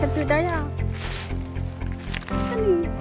下对待呀。这里。